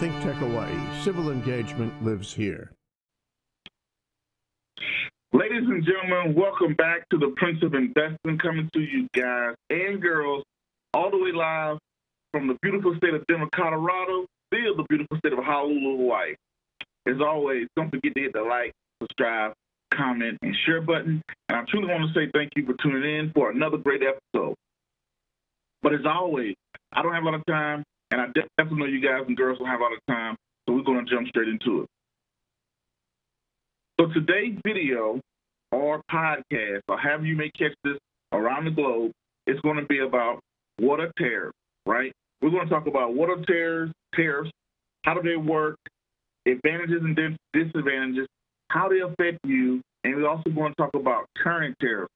ThinkTech Hawaii. Civil engagement lives here. Ladies and gentlemen, welcome back to the Prince of Investing, coming to you guys and girls all the way live from the beautiful state of Denver, Colorado, still the beautiful state of Honolulu, Hawaii. As always, don't forget to hit the like, subscribe, comment, and share button. And I truly want to say thank you for tuning in for another great episode. But as always, I don't have a lot of time, and I definitely know you guys and girls don't have a lot of time, so we're going to jump straight into it. So today's video or podcast, or however you may catch this around the globe, is going to be about what are tariffs, right? We're going to talk about what are tariffs, tariffs, how do they work, advantages and disadvantages, how they affect you, and we're also going to talk about current tariffs.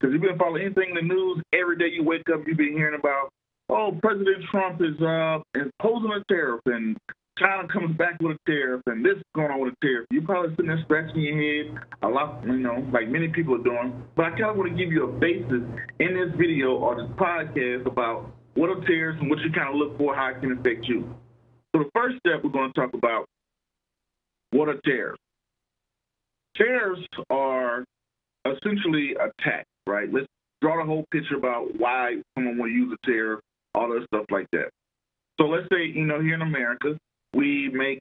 Because if you've been following anything in the news, every day you wake up, you've been hearing about, oh, President Trump is uh, imposing a tariff, and China comes back with a tariff, and this is going on with a tariff. You're probably sitting there scratching your head a lot, you know, like many people are doing. But I kind of want to give you a basis in this video or this podcast about what are tariffs and what you kind of look for, how it can affect you. So the first step we're going to talk about what are tariffs? Tariffs are essentially a tax, right? Let's draw the whole picture about why someone will use a tariff, all that stuff like that. So let's say, you know, here in America, we make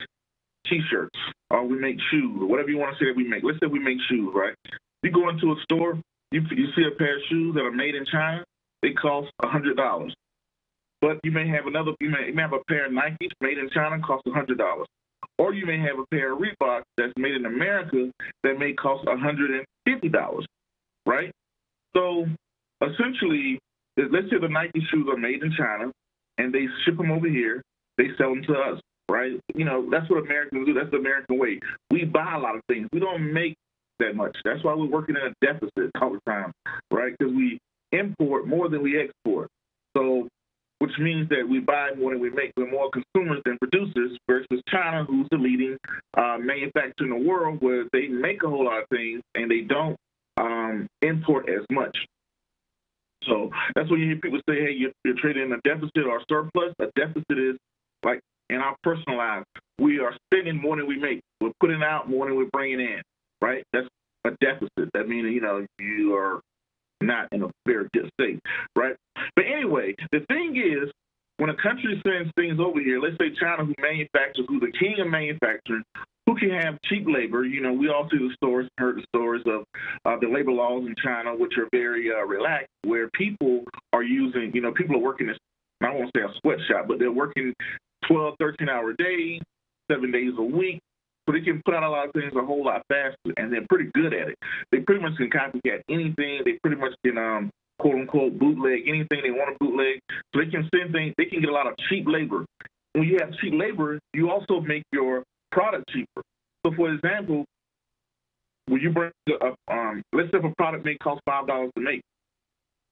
T-shirts or we make shoes or whatever you want to say that we make. Let's say we make shoes, right? You go into a store, you, you see a pair of shoes that are made in China, they cost a hundred dollars. But you may have another, you may, you may have a pair of Nikes made in China, cost a hundred dollars. Or you may have a pair of Reeboks that's made in America that may cost $150, right? So essentially, let's say the Nike shoes are made in China and they ship them over here, they sell them to us, right? You know, that's what Americans do. That's the American way. We buy a lot of things. We don't make that much. That's why we're working in a deficit all the time, right? Because we import more than we export. So which means that we buy more than we make. We're more consumers than producers versus China, who's the leading uh, manufacturer in the world, where they make a whole lot of things and they don't um, import as much. So that's when you hear people say, hey, you're, you're trading a deficit or a surplus. A deficit is like in our personal lives, we are spending more than we make. We're putting out more than we're bringing in, right? That's a deficit. That means, you know, you are not in a very good state, right? But anyway, the thing is, when a country sends things over here, let's say China, who manufactures, who's the king of manufacturing, who can have cheap labor. You know, we all see the stories, heard the stories of uh, the labor laws in China, which are very uh, relaxed, where people are using, you know, people are working, this, I to say a sweatshop, but they're working 12, 13 hour days, seven days a week, so they can put out a lot of things a whole lot faster, and they're pretty good at it. They pretty much can copycat anything. They pretty much can um, quote unquote bootleg anything they want to bootleg. So they can send things. They can get a lot of cheap labor. When you have cheap labor, you also make your product cheaper. So, for example, when you bring a, um, let's say if a product may cost five dollars to make,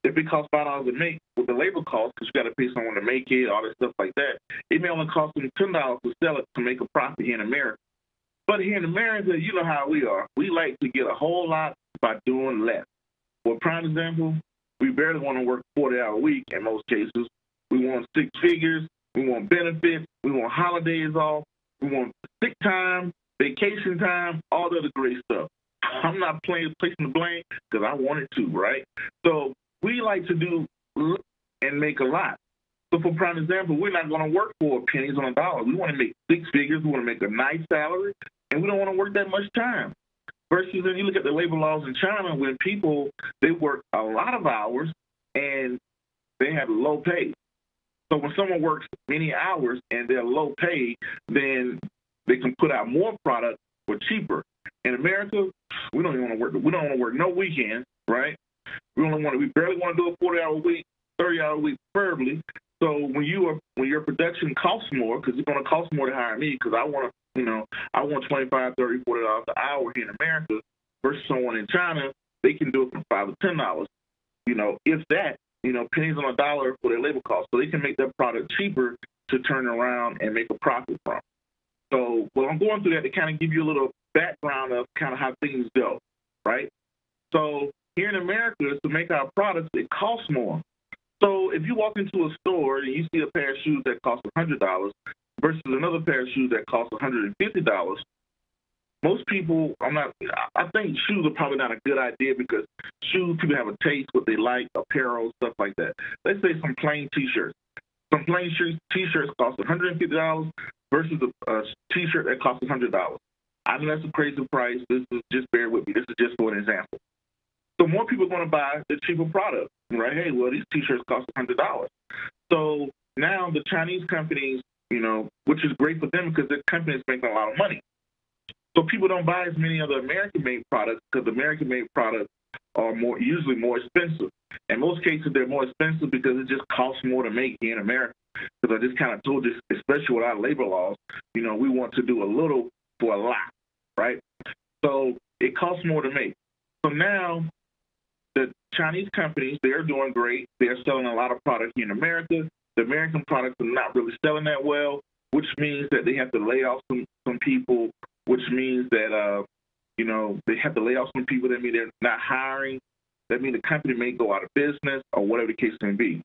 if it costs five dollars to make with the labor cost, because you got to pay someone to make it, all that stuff like that, it may only cost them ten dollars to sell it to make a profit here in America. But here in America, you know how we are. We like to get a whole lot by doing less. For prime example, we barely want to work 40 hour week in most cases. We want six figures. We want benefits. We want holidays off. We want sick time, vacation time, all the other great stuff. I'm not playing placing the blame because I wanted to, right? So we like to do and make a lot. So for prime example, we're not going to work for pennies on a dollar. We want to make six figures. We want to make a nice salary and we don't want to work that much time. Versus when you look at the labor laws in China, when people they work a lot of hours and they have low pay. So when someone works many hours and they're low paid, then they can put out more product for cheaper. In America, we don't even want to work. We don't want to work no weekends, right? We only want to. We barely want to do a forty-hour week, thirty-hour week, preferably. So when you are when your production costs more, because it's going to cost more to hire me, because I want to you know, I want 25 30 40 dollars an hour here in America versus someone in China, they can do it for five or ten dollars. You know, if that, you know, pennies on a dollar for their labor cost. So they can make their product cheaper to turn around and make a profit from. So well I'm going through that to kind of give you a little background of kind of how things go, right? So here in America, to make our products, it costs more. So if you walk into a store and you see a pair of shoes that cost $100 versus another pair of shoes that costs $150. Most people, I'm not. I think shoes are probably not a good idea because shoes people have a taste what they like, apparel, stuff like that. Let's say some plain T-shirts. Some plain T-shirts cost $150 versus a, a T-shirt that costs $100. I know that's a crazy price. This is just bear with me. This is just for an example. So more people are going to buy the cheaper product, right? Hey, well, these T-shirts cost $100. So now the Chinese companies, you know, which is great for them because the companies making a lot of money. So people don't buy as many of the American-made products because American-made products are more usually more expensive. In most cases, they're more expensive because it just costs more to make here in America. Because I just kind of told you, especially with our labor laws, you know, we want to do a little for a lot, right? So it costs more to make. So now the Chinese companies, they're doing great. They're selling a lot of product here in America. The American products are not really selling that well, which means that they have to lay off some, some people, which means that, uh, you know, they have to lay off some people. That mean they're not hiring. That means the company may go out of business or whatever the case may be.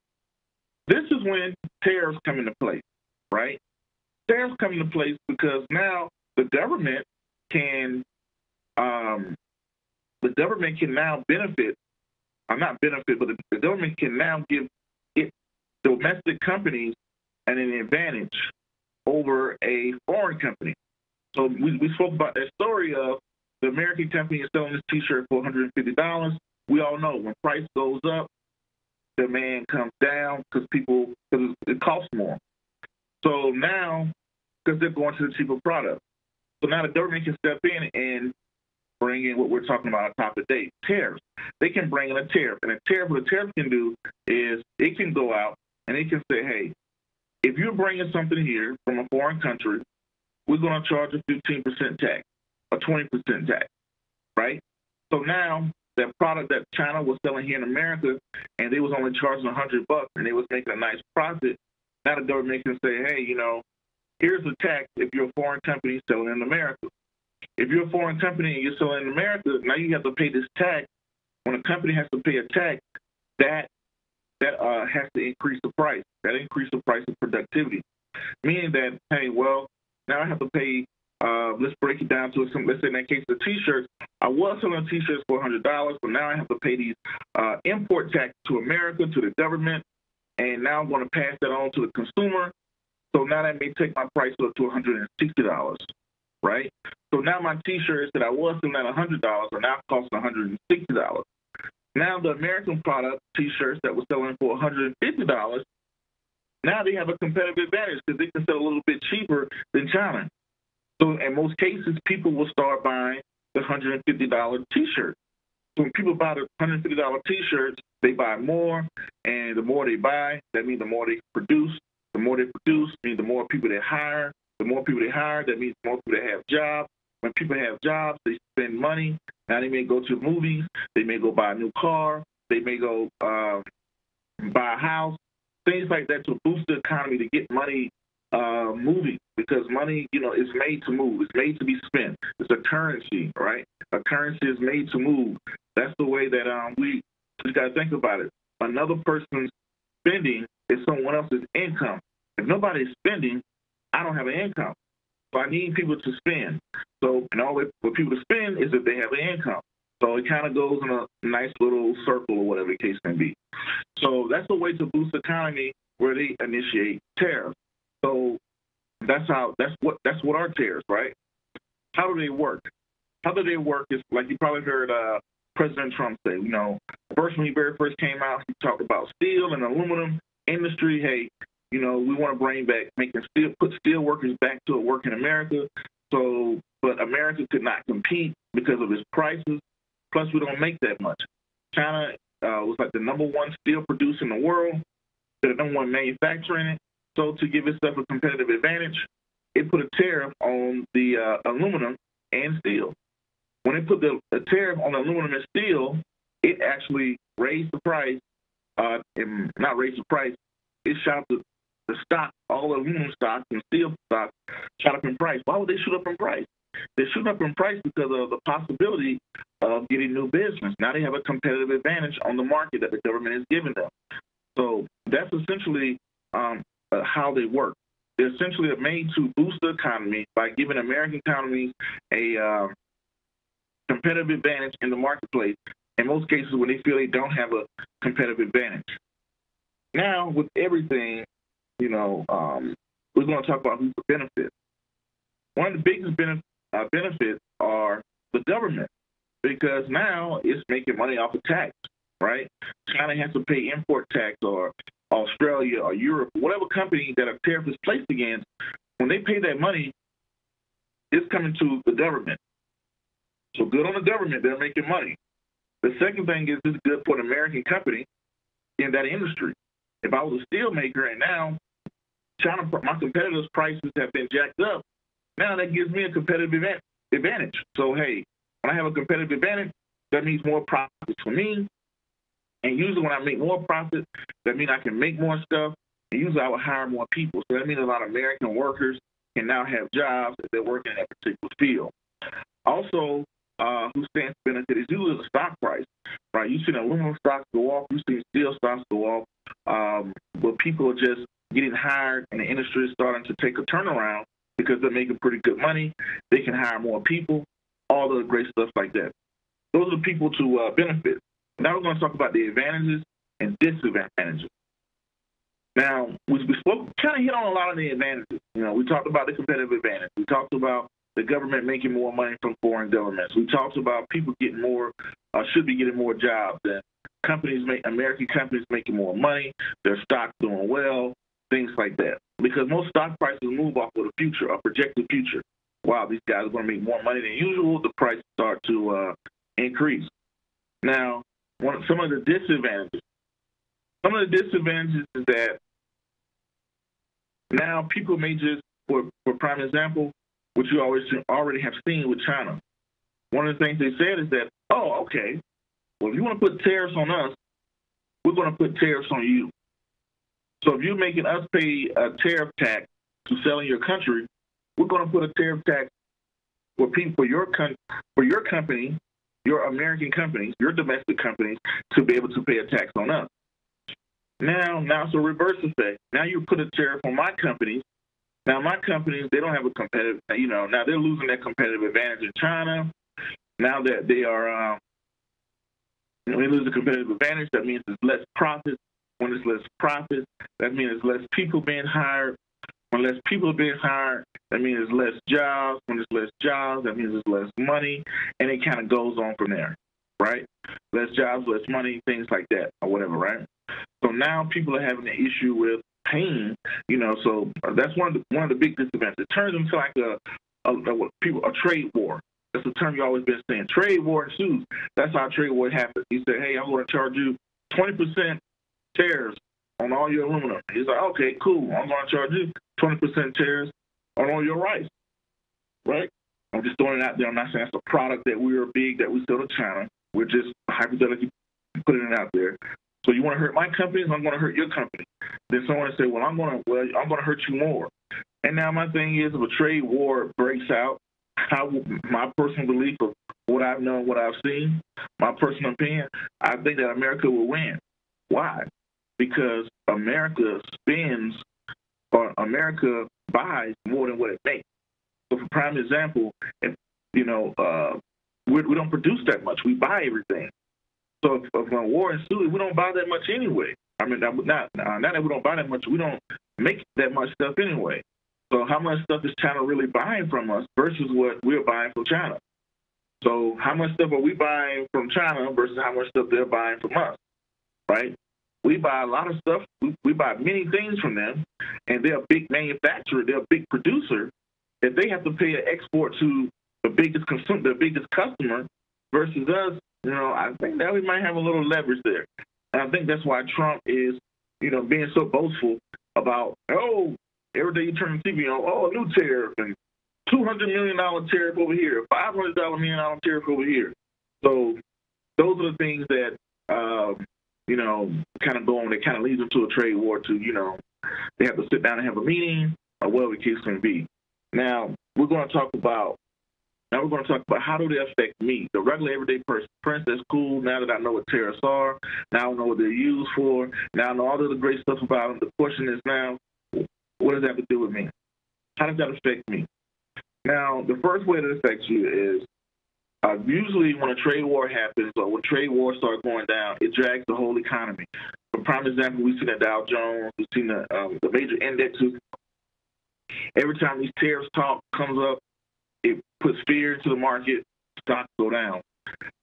This is when tariffs come into place, right? Tariffs come into place because now the government can um, the government can now benefit uh, not benefit, but the, the government can now give it domestic companies an, an advantage over a foreign company. So we, we spoke about that story of the American company is selling this T-shirt for $150. We all know when price goes up, demand comes down because people because it costs more. So now, because they're going to the cheaper product, so now the government can step in and bring in what we're talking about on top of date, tariffs. They can bring in a tariff. And a tariff, what a tariff can do is it can go out and it can say, hey, if you're bringing something here from a foreign country, we're going to charge a 15% tax, a 20% tax, right? So now that product that China was selling here in America and they was only charging 100 bucks and they was making a nice profit, now the government can say, hey, you know, here's the tax if you're a foreign company selling in America. If you're a foreign company and you're selling in America, now you have to pay this tax. When a company has to pay a tax, that that uh, has to increase the price. That increase the price of productivity, meaning that hey, well, now I have to pay. Uh, let's break it down to some. Let's say in that case, the T-shirts. I was selling T-shirts for hundred dollars, but now I have to pay these uh, import tax to America to the government, and now I'm going to pass that on to the consumer. So now that may take my price up to one hundred and sixty dollars right? So now my T-shirts that I was selling at $100 are now costing $160. Now the American product T-shirts that were selling for $150, now they have a competitive advantage because they can sell a little bit cheaper than China. So in most cases, people will start buying the $150 T-shirt. So when people buy the $150 T-shirts, they buy more, and the more they buy, that means the more they produce. The more they produce means the more people they hire, the more people they hire, that means more people that have jobs. When people have jobs, they spend money. Now they may go to movies. They may go buy a new car. They may go uh, buy a house. Things like that to boost the economy to get money uh, moving because money, you know, is made to move. It's made to be spent. It's a currency, right? A currency is made to move. That's the way that um, we just got to think about it. Another person's spending is someone else's income. If nobody's spending, I don't have an income. So I need people to spend. So, and all for people to spend is if they have an income. So it kind of goes in a nice little circle or whatever the case may be. So that's a way to boost the economy where they initiate tariffs. So that's how that's what that's what our tariffs, right? How do they work? How do they work is like you probably heard uh, President Trump say, you know, first when he very first came out, he talked about steel and aluminum industry. Hey, you know, we want to bring back making steel, put steel workers back to work in America. So, but America could not compete because of its prices. Plus, we don't make that much. China uh, was like the number one steel producer in the world, the number one manufacturer in it. So, to give itself a competitive advantage, it put a tariff on the uh, aluminum and steel. When it put the, the tariff on aluminum and steel, it actually raised the price, uh, and not raised the price, it shot the, the stock, all the aluminum stocks and steel stocks shot up in price. Why would they shoot up in price? They shoot up in price because of the possibility of getting new business. Now they have a competitive advantage on the market that the government is giving them. So that's essentially um, uh, how they work. they essentially are made to boost the economy by giving American economies a uh, competitive advantage in the marketplace. In most cases, when they feel they don't have a competitive advantage. Now, with everything, you know, um, we're going to talk about who's the benefit. One of the biggest benef- uh, benefits are the government because now it's making money off of tax, right? China has to pay import tax or Australia or Europe, whatever company that a tariff is placed against, when they pay that money, it's coming to the government. So good on the government, they're making money. The second thing is it's good for an American company in that industry. If I was a steel maker and now China, my competitors' prices have been jacked up, now that gives me a competitive advantage. So hey, when I have a competitive advantage, that means more profits for me. And usually when I make more profit, that means I can make more stuff. And usually I will hire more people. So that means a lot of American workers can now have jobs if they're working in that particular field. Also, uh, who stands to benefit is usually the stock price, right? You've seen aluminum stocks go off, you've seen steel stocks go off, um, but people are just getting hired and the industry is starting to take a turnaround because they're making pretty good money. They can hire more people, all the great stuff like that. Those are the people to uh, benefit. Now we're going to talk about the advantages and disadvantages. Now, we, we spoke, kind of hit on a lot of the advantages. You know, we talked about the competitive advantage. We talked about the government making more money from foreign governments. We talked about people getting more, uh, should be getting more jobs, and companies make American companies making more money, their stock doing well, things like that. Because most stock prices move off of the future, a projected future. Wow, these guys are going to make more money than usual. The price start to uh, increase. Now, one, some of the disadvantages. Some of the disadvantages is that now people may just, for, for prime example, which you always already have seen with China. One of the things they said is that, oh, okay, well, if you want to put tariffs on us, we're going to put tariffs on you. So if you're making us pay a tariff tax to sell in your country, we're going to put a tariff tax for people for your for your company, your American companies, your domestic companies, to be able to pay a tax on us. Now, now it's a reverse effect. Now you put a tariff on my companies. Now my companies, they don't have a competitive, you know, now they're losing their competitive advantage in China. Now that they are, um, they lose the competitive advantage. That means there's less profits. When there's less profits, that means there's less people being hired. When less people are being hired, that means there's less jobs. When there's less jobs, that means there's less money, and it kind of goes on from there, right? Less jobs, less money, things like that, or whatever, right? So now people are having an issue with pain, you know. So that's one of the one of the big disadvantages. It turns into like a, a, a people a trade war. That's the term you always been saying. Trade war ensues. That's how trade war happens. He said, "Hey, I'm going to charge you 20% tariffs on all your aluminum." He's like, "Okay, cool. I'm going to charge you 20% tariffs on all your rice." Right? I'm just throwing it out there. I'm not saying it's a product that we are big that we sell to China. We're just hypothetically putting it out there. So you want to hurt my company? I'm going to hurt your company. Then someone say, well, I'm going to well, I'm going to hurt you more. And now my thing is, if a trade war breaks out, how my personal belief of what I've known, what I've seen, my personal opinion, I think that America will win. Why? Because America spends or America buys more than what it makes. So, for prime example, if you know, uh, we, don't produce that much. We buy everything. So if, if a war ensues, we don't buy that much anyway. I mean, not not not that we don't buy that much, we don't make that much stuff anyway. So how much stuff is China really buying from us versus what we're buying from China? So how much stuff are we buying from China versus how much stuff they're buying from us? Right? We buy a lot of stuff. We, buy many things from them, and they're a big manufacturer. They're a big producer. If they have to pay an export to the biggest consumer, the biggest customer, versus us, you know, I think that we might have a little leverage there. And I think that's why Trump is, you know, being so boastful about, oh, every day you turn the TV on, oh, a new tariff and two hundred million dollar tariff over here, five hundred dollar million dollar tariff over here. So those are the things that um, you know kind of go on. That kind of leads into a trade war. To you know, they have to sit down and have a meeting, or whatever the case can be. Now we're going to talk about now we're going to talk about how do they affect me, the regular everyday person. Prince, that's cool. Now that I know what tariffs are, now I know what they're used for. Now I know all the great stuff about them. The question is now, what what does that have to do with me? How does that affect me? Now, the first way that affects you is uh, usually when a trade war happens or when trade wars start going down, it drags the whole economy. For prime example, we've seen the Dow Jones, we've seen the, um, the major indexes. Every time these tariffs talk comes up, it puts fear into the market, stocks go down.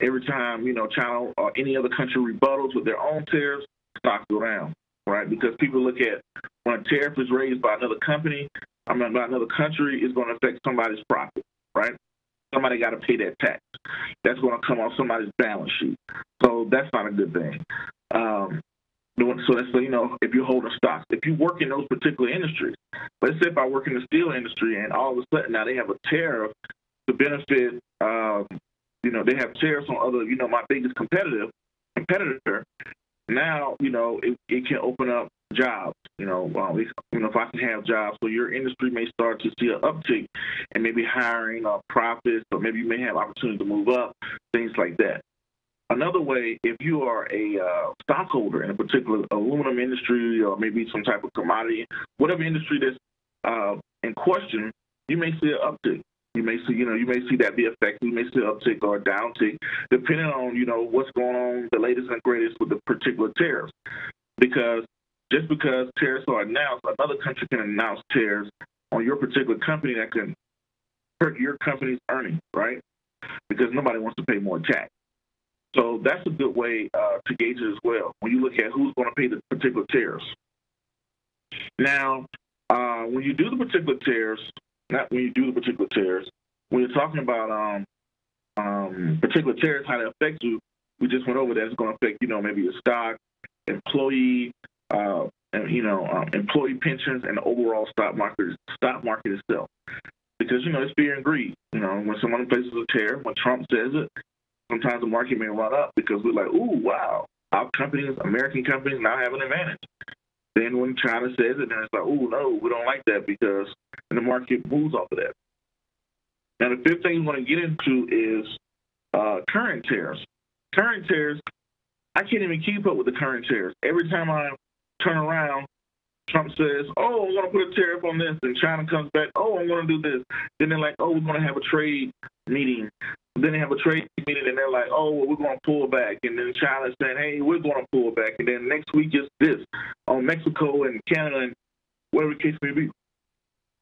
Every time, you know, China or any other country rebuttals with their own tariffs, stocks go down, right? Because people look at when a tariff is raised by another company, I mean, by another country, it's going to affect somebody's profit, right? Somebody got to pay that tax. That's going to come off somebody's balance sheet. So that's not a good thing. Um, so that's so you know if you're holding stocks, if you work in those particular industries. Let's say if I work in the steel industry and all of a sudden now they have a tariff to benefit, um, you know, they have tariffs on other, you know, my biggest competitive competitor. Now you know it, it can open up jobs. You know, well, you know, if I can have jobs, so your industry may start to see an uptick and maybe hiring or profits, or maybe you may have opportunity to move up, things like that. Another way, if you are a uh, stockholder in a particular aluminum industry or maybe some type of commodity, whatever industry that's uh, in question, you may see an uptick. You may see, you know, you may see that be affected. You may see an uptick or a downtick, depending on, you know, what's going on, the latest and greatest with the particular tariffs. Because just because tariffs are announced, another country can announce tariffs on your particular company that can hurt your company's earnings, right? Because nobody wants to pay more tax. So that's a good way uh, to gauge it as well when you look at who's going to pay the particular tariffs. Now, uh, when you do the particular tariffs, not when you do the particular tariffs, when you're talking about um, um, particular tariffs, how they affect you, we just went over that. It's going to affect, you know, maybe your stock, employee, uh, you know, um, employee pensions and the overall stock market stock market itself. Because you know it's fear and greed. You know, when someone places a tariff, when Trump says it, sometimes the market may run up because we're like, "Ooh, wow, our companies, American companies, now have an advantage." Then when China says it, then it's like, "Oh no, we don't like that," because the market moves off of that. Now, the fifth thing you want to get into is uh, current tariffs. Current tariffs, I can't even keep up with the current tariffs. Every time I turn around, Trump says, "Oh, I'm going to put a tariff on this," and China comes back, "Oh, I'm going to do this." Then they're like, "Oh, we're going to have a trade meeting." Then they have a trade meeting, and they're like, "Oh, well, we're going to pull back." And then China's saying, "Hey, we're going to pull back." And then next week is this on Mexico and Canada and whatever case may be.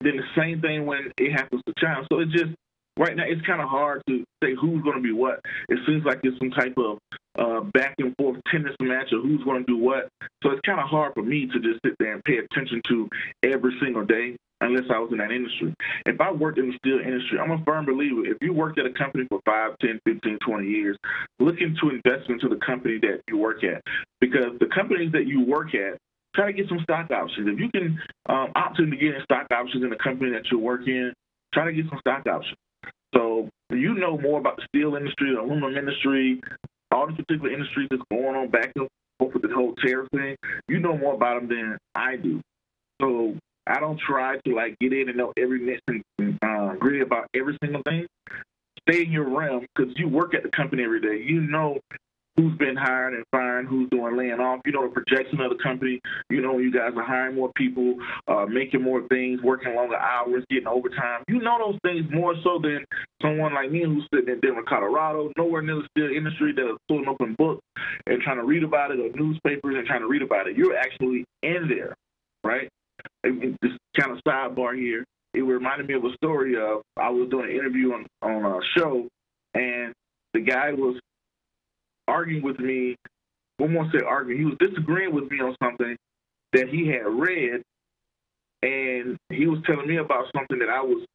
Then the same thing when it happens to China. So it just right now it's kind of hard to say who's going to be what. It seems like it's some type of uh, back and forth tennis match of who's going to do what. So it's kind of hard for me to just sit there and pay attention to every single day unless I was in that industry. If I worked in the steel industry, I'm a firm believer. If you worked at a company for 5, 10, 15, 20 years, look into investment to the company that you work at. Because the companies that you work at, try to get some stock options. If you can um, opt in to get stock options in the company that you work in, try to get some stock options. So you know more about the steel industry, the aluminum industry, all these particular industries that's going on back and forth with the whole tariff thing. You know more about them than I do. So I don't try to like get in and know every niche and uh, about every single thing. Stay in your realm because you work at the company every day. You know who's been hired and fired, who's doing laying off. You know the projection of the company. You know you guys are hiring more people, uh, making more things, working longer hours, getting overtime. You know those things more so than someone like me who's sitting in Denver, Colorado, nowhere near the steel industry that is pulling open books and trying to read about it or newspapers and trying to read about it. You're actually in there, right? This kind of sidebar here. It reminded me of a story of I was doing an interview on on a show, and the guy was arguing with me. One more say arguing. He was disagreeing with me on something that he had read, and he was telling me about something that I was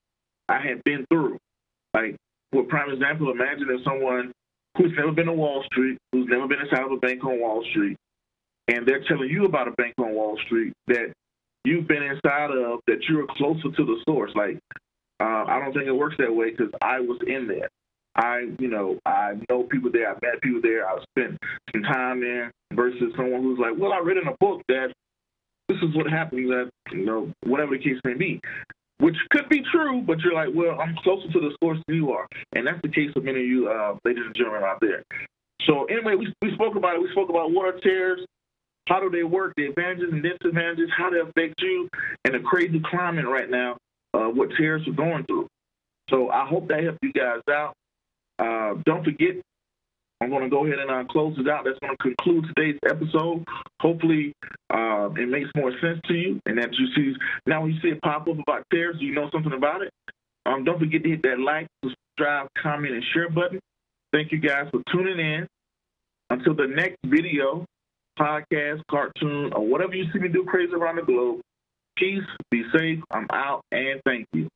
I had been through. Like, for prime example, imagine if someone who's never been to Wall Street, who's never been inside of a bank on Wall Street, and they're telling you about a bank on Wall Street that you've been inside of, that you're closer to the source. Like, uh, I don't think it works that way because I was in there. I, you know, I know people there. I met people there. I've spent some time there. Versus someone who's like, well, I read in a book that this is what happens. That you know, whatever the case may be, which could be true, but you're like, well, I'm closer to the source than you are, and that's the case of many of you, uh, ladies and gentlemen out there. So anyway, we we spoke about it. We spoke about water tears, How do they work? The advantages and disadvantages, how they affect you, and the crazy climate right now, uh, what tariffs are going through. So I hope that helped you guys out. Uh, don't forget, I'm going to go ahead and uh, close it out. That's going to conclude today's episode. Hopefully, uh, it makes more sense to you, and that you see now when you see it pop up about tariffs, you know something about it. Um, don't forget to hit that like, subscribe, comment, and share button. Thank you guys for tuning in. Until the next video, podcast, cartoon, or whatever you see me do crazy around the globe, peace, be safe, I'm out, and thank you.